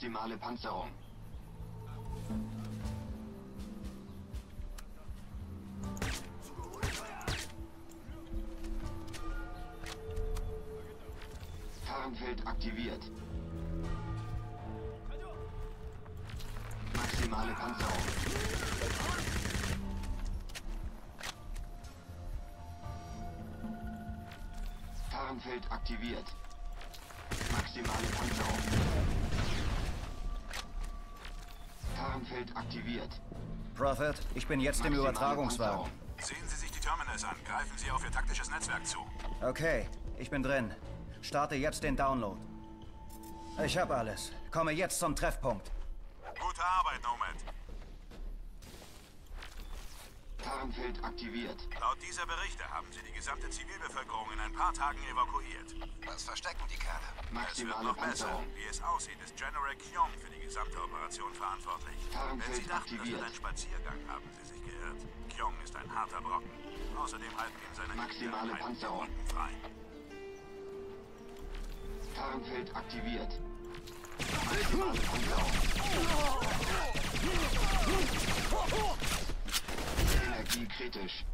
Maximale Panzerung. Tarnfeld aktiviert. Maximale Panzerung. Tarnfeld aktiviert. Maximale Panzerung. Tarnfeld aktiviert. Prophet, ich bin jetzt im Übertragungswagen. Panzerung. Sehen Sie sich die Terminals an. Greifen Sie auf Ihr taktisches Netzwerk zu. Okay, ich bin drin. Starte jetzt den Download. Ich habe alles. Komme jetzt zum Treffpunkt. Gute Arbeit, Nomad. Tarnfeld aktiviert. Laut dieser Berichte haben Sie die gesamte Zivilbevölkerung in ein paar Tagen evakuiert. Was verstecken die Kerle? Es wird Maximale noch besser. Panzerung. Wie es aussieht, ist General Kyong für die gesamte Operation verantwortlich. Tarnfeld Wenn Sie dachten, das aktiviert. wird ein Spaziergang, haben Sie sich geirrt. Kyong ist ein harter Brocken. Außerdem halten ihm seine Maximale Panzerung. frei. Tarnfeld aktiviert. Maximale Panzerung. Energie kritisch.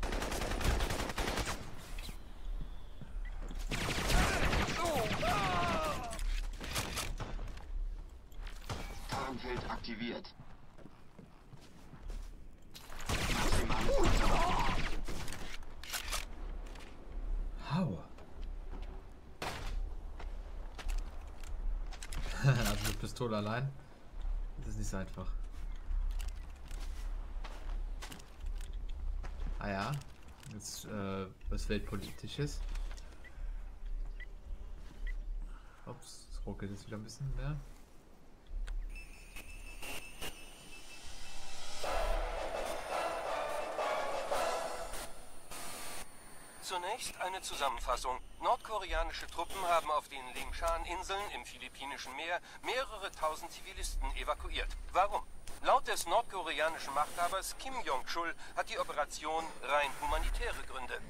Tarnfeld aktiviert. Maximale Panzerung. Hau. also Pistole allein. Das ist nicht so einfach. Ah ja. Jetzt äh, was Weltpolitisches. Ups, es ruckelt jetzt wieder ein bisschen mehr. Zunächst eine Zusammenfassung. Nordkoreanische Truppen haben auf den Lingshan-Inseln im Philippinischen Meer mehrere tausend Zivilisten evakuiert. Warum? Laut des nordkoreanischen Machthabers Kim Jong-chul hat die Operation rein humanitäre Gründe.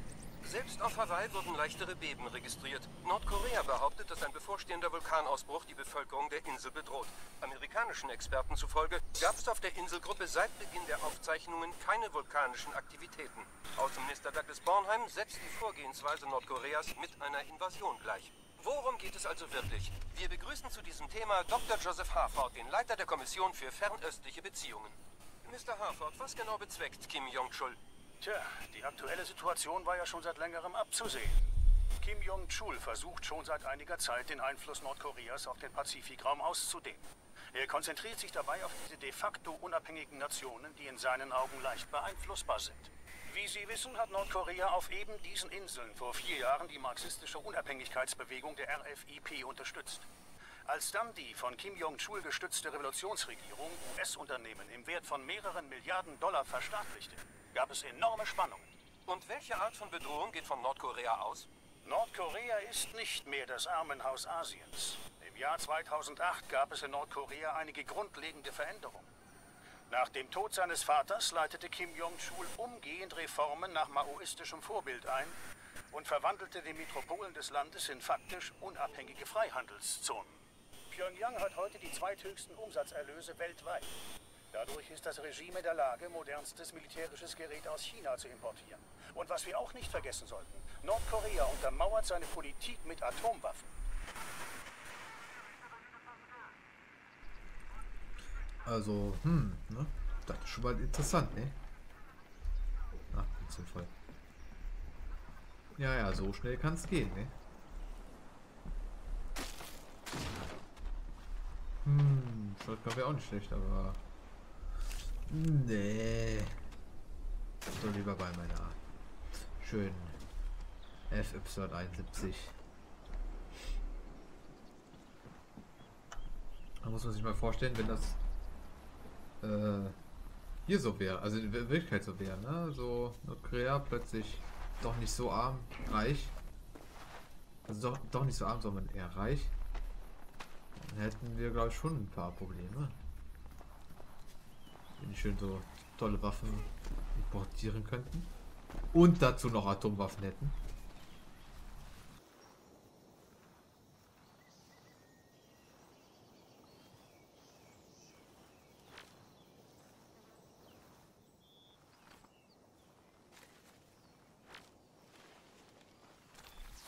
Selbst auf Hawaii wurden leichtere Beben registriert. Nordkorea behauptet, dass ein bevorstehender Vulkanausbruch die Bevölkerung der Insel bedroht. Amerikanischen Experten zufolge gab es auf der Inselgruppe seit Beginn der Aufzeichnungen keine vulkanischen Aktivitäten. Außenminister Douglas Bornheim setzt die Vorgehensweise Nordkoreas mit einer Invasion gleich. Worum geht es also wirklich? Wir begrüßen zu diesem Thema Dr. Joseph Harford, den Leiter der Kommission für fernöstliche Beziehungen. Mr. Harford, was genau bezweckt Kim Jong-chul? Tja, die aktuelle Situation war ja schon seit längerem abzusehen. Kim Jong-chul versucht schon seit einiger Zeit, den Einfluss Nordkoreas auf den Pazifikraum auszudehnen. Er konzentriert sich dabei auf diese de facto unabhängigen Nationen, die in seinen Augen leicht beeinflussbar sind. Wie Sie wissen, hat Nordkorea auf eben diesen Inseln vor vier Jahren die marxistische Unabhängigkeitsbewegung der RFIP unterstützt. Als dann die von Kim Jong-chul gestützte Revolutionsregierung US-Unternehmen im Wert von mehreren Milliarden Dollar verstaatlichte, gab es enorme Spannungen. Und welche Art von Bedrohung geht von Nordkorea aus? Nordkorea ist nicht mehr das Armenhaus Asiens. Im Jahr 2008 gab es in Nordkorea einige grundlegende Veränderungen. Nach dem Tod seines Vaters leitete Kim Jong-chul umgehend Reformen nach maoistischem Vorbild ein und verwandelte die Metropolen des Landes in faktisch unabhängige Freihandelszonen. Pyongyang hat heute die zweithöchsten Umsatzerlöse weltweit. Dadurch ist das Regime in der Lage, modernstes militärisches Gerät aus China zu importieren. Und was wir auch nicht vergessen sollten, Nordkorea untermauert seine Politik mit Atomwaffen. Also, hm, ne? Das ist schon mal interessant, ne? Ach, bisschen voll. Ja, ja, so schnell kann es gehen, ne? Hm, Shotgun wäre auch nicht schlecht, aber... Nee. So lieber bei meiner schönen FY71. Da muss man sich mal vorstellen, wenn das äh, hier so wäre, also in Wirklichkeit so wäre, ne? So Nordkorea plötzlich doch nicht so arm, reich. Also doch, doch nicht so arm, sondern eher reich. Dann hätten wir, glaube ich, schon ein paar Probleme. Wenn die schön so tolle Waffen importieren könnten. Und dazu noch Atomwaffen hätten.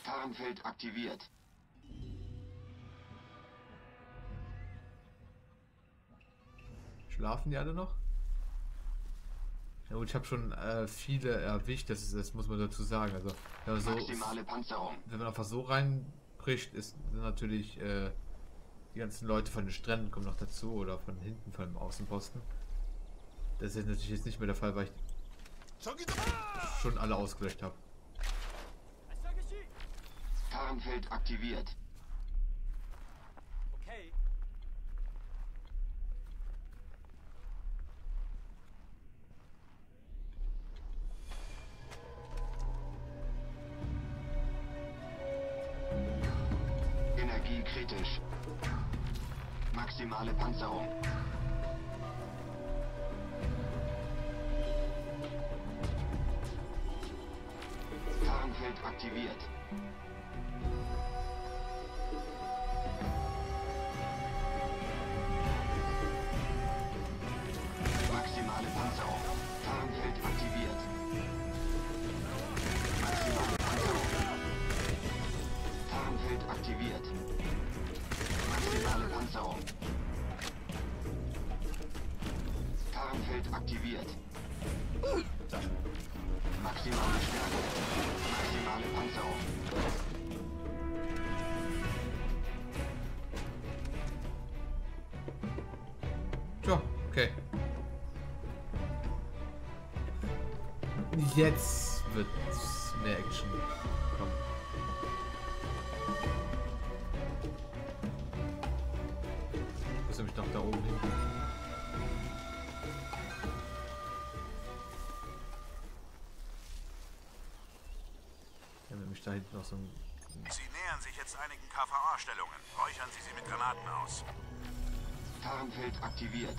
Tarnfeld aktiviert. Schlafen die alle noch? Ja gut, ich habe schon äh, viele erwischt, das, ist, das muss man dazu sagen. Also wenn man, so, Maximale Panzerung. wenn man einfach so reinbricht, ist natürlich äh, die ganzen Leute von den Stränden kommen noch dazu oder von hinten von dem Außenposten. Das ist natürlich jetzt nicht mehr der Fall, weil ich schon alle ausgelöscht habe. Tarnfeld aktiviert. Jetzt wird mehr Action kommen. Ich muss nämlich noch da oben hin. Wir haben nämlich da hinten noch so ein Sie nähern sich jetzt einigen KVA-Stellungen. Räuchern Sie sie mit Granaten aus. Tarnfeld aktiviert.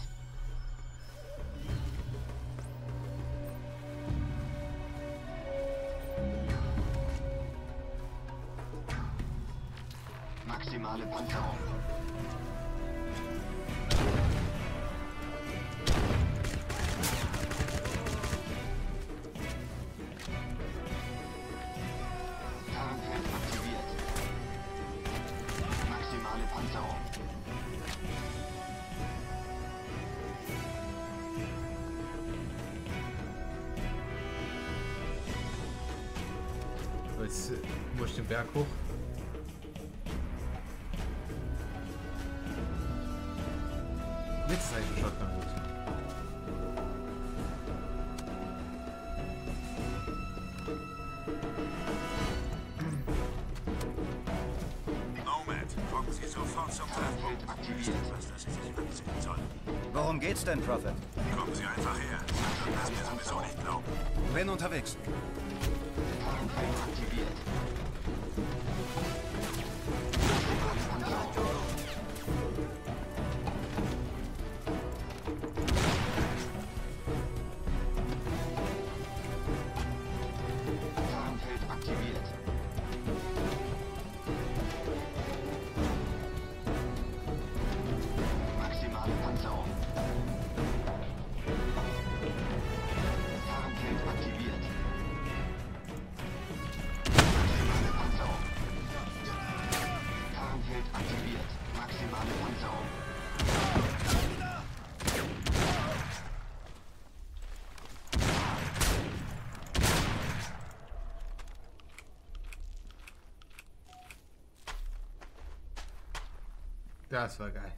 Maximale Panzerung. Tarnfeld aktiviert. Maximale Panzerung. Jetzt äh, muss ich den Berg hoch. Worum geht's denn, Prophet? Kommen Sie einfach her. Sie es mir sowieso nicht glauben. Bin unterwegs. Tarnfeld Das war geil.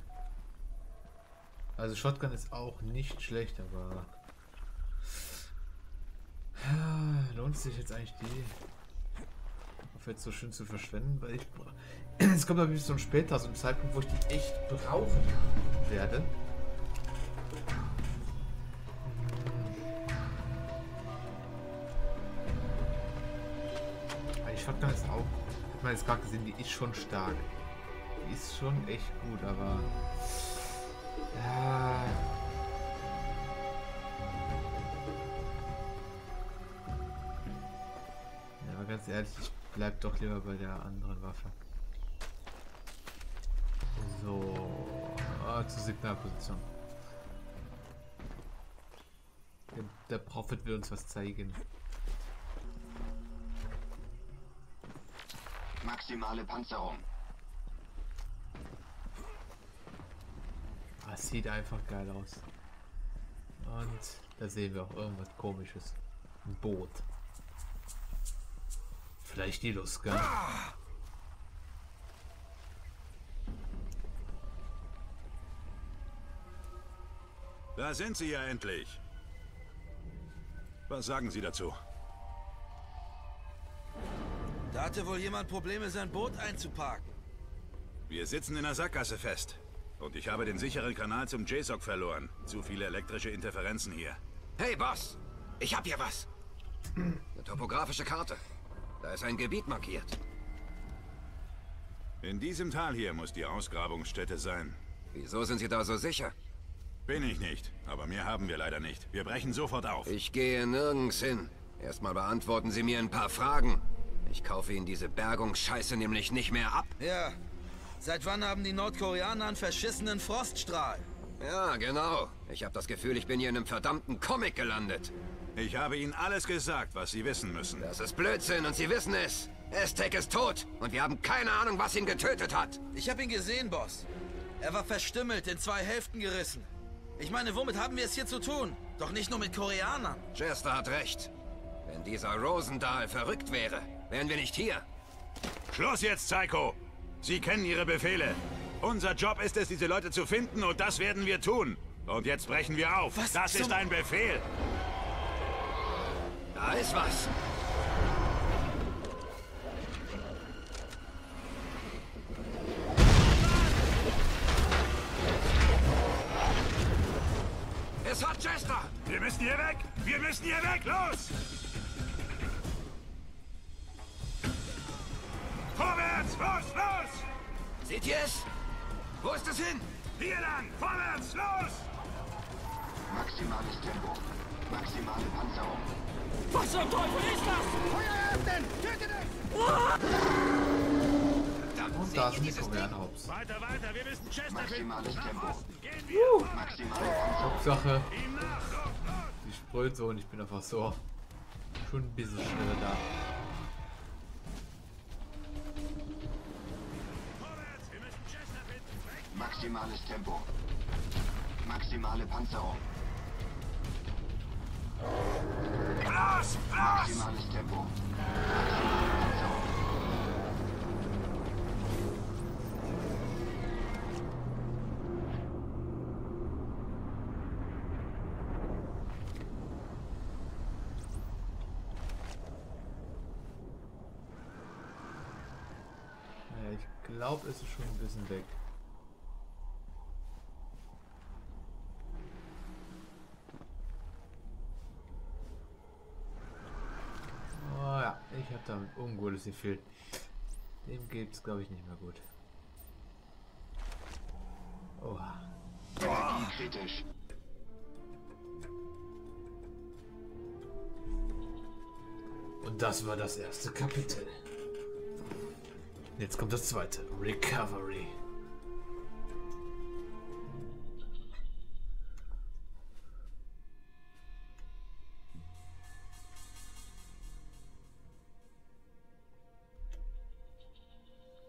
Also Shotgun ist auch nicht schlecht, aber lohnt sich jetzt eigentlich die auf jetzt so schön zu verschwenden, weil ich es kommt aber ein bisschen später, so ein Zeitpunkt, wo ich die echt brauchen werde. Also ich fand ganz auch, hat man jetzt gerade gesehen, die ist schon stark. Die ist schon echt gut, aber... Ja. ja aber ganz ehrlich, ich bleib doch lieber bei der anderen Waffe. So. Ah, zur Signalposition. Der, der Prophet will uns was zeigen. Maximale Panzerung. Ah, es sieht einfach geil aus. Und da sehen wir auch irgendwas komisches. Ein Boot. Vielleicht die Luska. Da sind Sie ja endlich. Was sagen Sie dazu? Da hatte wohl jemand Probleme, sein Boot einzuparken. Wir sitzen in der Sackgasse fest. Und ich habe den sicheren Kanal zum JSOC verloren. Zu viele elektrische Interferenzen hier. Hey, Boss! Ich hab hier was. Eine topografische Karte. Da ist ein Gebiet markiert. In diesem Tal hier muss die Ausgrabungsstätte sein. Wieso sind Sie da so sicher? Bin ich nicht, aber mehr haben wir leider nicht. Wir brechen sofort auf. Ich gehe nirgends hin. Erstmal beantworten Sie mir ein paar Fragen. Ich kaufe Ihnen diese Bergungsscheiße nämlich nicht mehr ab. Ja. Seit wann haben die Nordkoreaner einen verschissenen Froststrahl? Ja, genau. Ich habe das Gefühl, ich bin hier in einem verdammten Comic gelandet. Ich habe Ihnen alles gesagt, was Sie wissen müssen. Das ist Blödsinn und Sie wissen es. Aztec ist tot und wir haben keine Ahnung, was ihn getötet hat. Ich habe ihn gesehen, Boss. Er war verstümmelt, in zwei Hälften gerissen. Ich meine, womit haben wir es hier zu tun? Doch nicht nur mit Koreanern. Chester hat recht. Wenn dieser Rosendahl verrückt wäre, wären wir nicht hier. Schluss jetzt, Psycho! Sie kennen Ihre Befehle. Unser Job ist es, diese Leute zu finden und das werden wir tun. Und jetzt brechen wir auf. Was das ist ein Befehl. Da ist was. Müssen hier weg! Wir müssen hier weg! Los! Vorwärts! Los! Los! Seht ihr es? Wo ist es hin? Hier lang! Vorwärts! Los! Maximales Tempo. Maximale Panzerung. Und da sind die Koreaner Hops. Weiter, weiter! Wir müssen Chester Maximales Tempo. Gehen wir! Maximale Panzerung. Hauptsache, Ihm nach! Die sprüht so und ich bin einfach so schon ein bisschen schneller da. Maximales Tempo. Maximale Panzerung. Maximales Tempo. Maximale Es ist schon ein bisschen weg. Oh ja, ich habe da ein ungutes Gefühl. Dem geht's, glaube ich, nicht mehr gut. Oha. Energie kritisch. Und das war das erste Kapitel. Jetzt kommt das zweite. Recovery.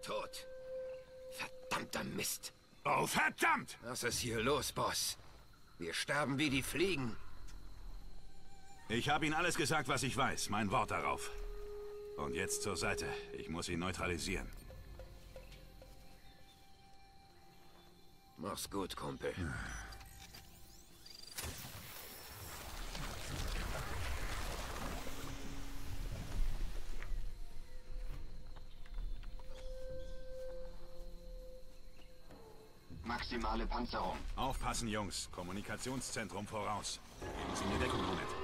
Tot. Verdammter Mist. Oh, verdammt! Was ist hier los, Boss? Wir sterben wie die Fliegen. Ich habe Ihnen alles gesagt, was ich weiß. Mein Wort darauf. Und jetzt zur Seite. Ich muss ihn neutralisieren. Mach's gut, Kumpel. Maximale Panzerung. Aufpassen, Jungs. Kommunikationszentrum voraus. Geben Sie mir Deckung damit.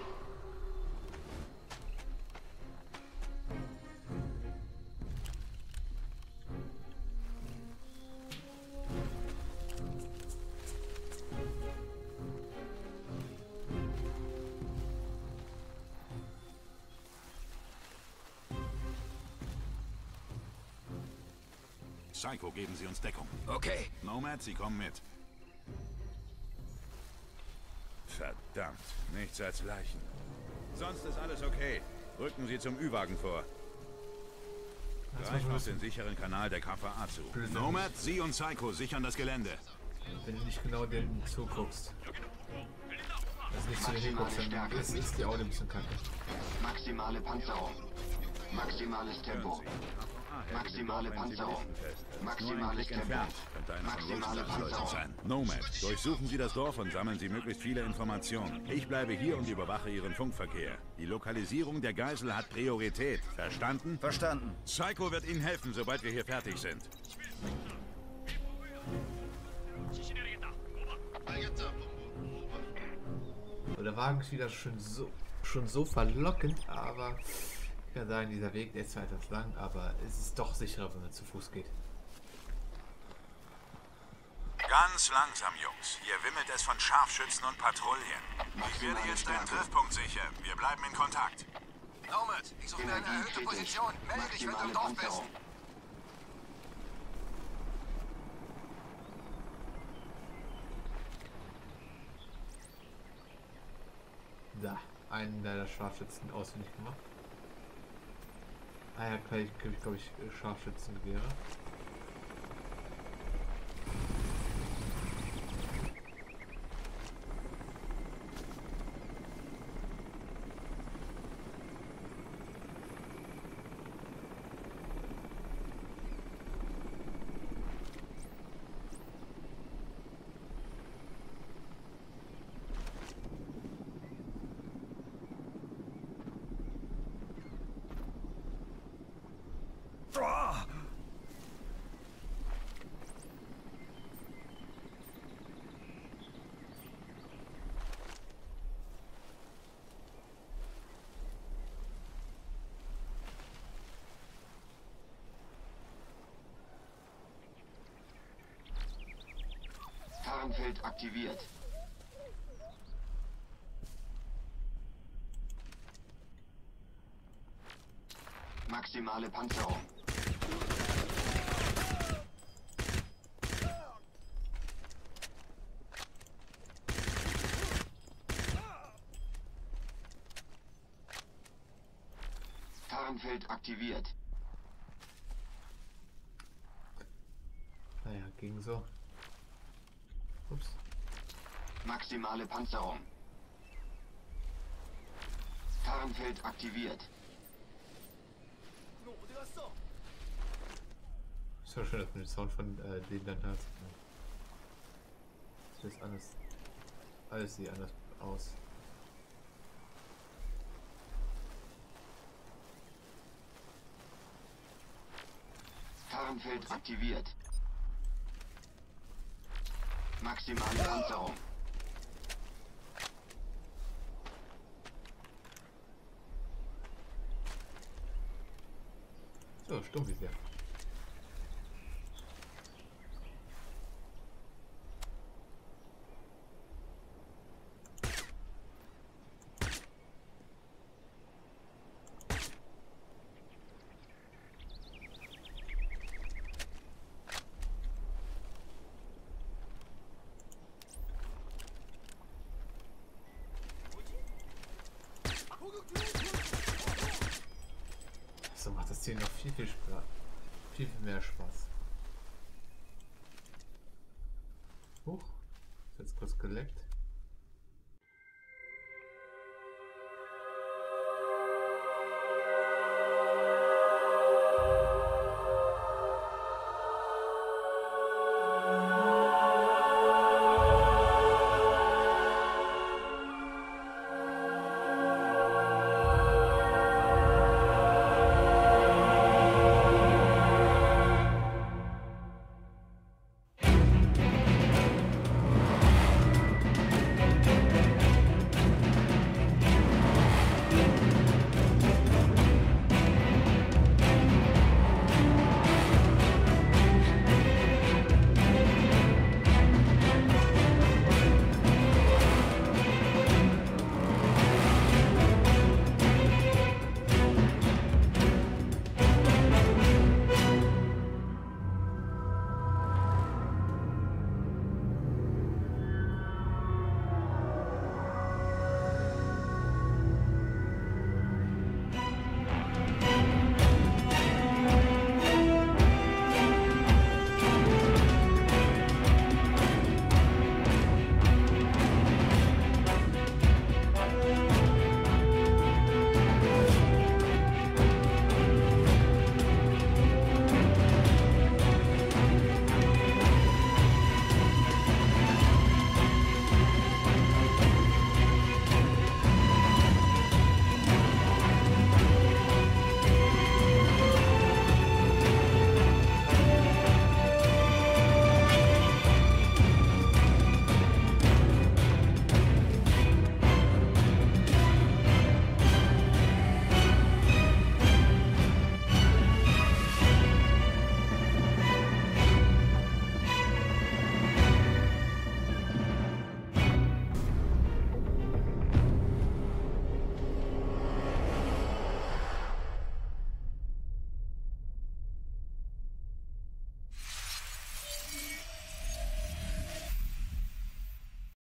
Geben Sie uns Deckung. Okay. Nomad, Sie kommen mit. Verdammt, nichts als Leichen. Sonst ist alles okay. Rücken Sie zum Ü-Wagen vor. Greif auf den sicheren Kanal der KVA zu. Blöd. Nomad, Sie und Psycho sichern das Gelände. Wenn du nicht genau den zuguckst. Also nicht zu den hinguckst, dann ist, ist die Audio ein bisschen kacke. Maximale Panzerung. Maximales Tempo. Maximale Panzerung. Maximale Rosenstars Leuten Panzerung. sein. Nomad, durchsuchen Sie das Dorf und sammeln Sie möglichst viele Informationen. Ich bleibe hier und überwache Ihren Funkverkehr. Die Lokalisierung der Geisel hat Priorität. Verstanden? Verstanden. Psycho wird Ihnen helfen, sobald wir hier fertig sind. So, der Wagen ist wieder schon so, schon so verlockend, aber ich kann sagen, dieser Weg, der ist zwar etwas lang, aber es ist doch sicherer, wenn man zu Fuß geht. Ganz langsam, Jungs. Hier wimmelt es von Scharfschützen und Patrouillen. Ich werde jetzt einen Treffpunkt sichern. Wir bleiben in Kontakt. Nomad, ich suche mir eine erhöhte. Position. Melde dich, wenn du im Dorf bist. Da, einen der Scharfschützen ausfindig gemacht. Ah ja, klar, ich glaube ich, glaub ich, Scharfschützengewehre. Tarnfeld aktiviert. Maximale Panzerung. Tarnfeld aktiviert. Naja, ging so. Ups. Maximale Panzerung. Tarnfeld aktiviert. So schön, dass man den Sound von äh, denen dann hört. Das ist alles. Alles sieht anders aus. Tarnfeld aktiviert. Maximale Panzerung. So, stumm ist der. So macht das Ziel noch viel, viel Spaß. Viel, viel mehr Spaß. Huch. Jetzt kurz geleckt.